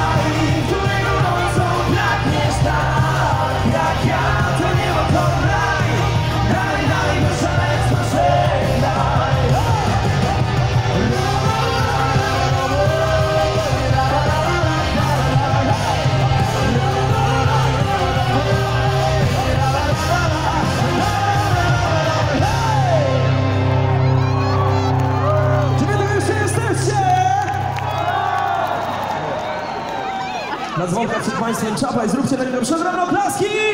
I. na dzwonkach przed Państwem Czapaj. Zróbcie dla niego przeogromne oklaski!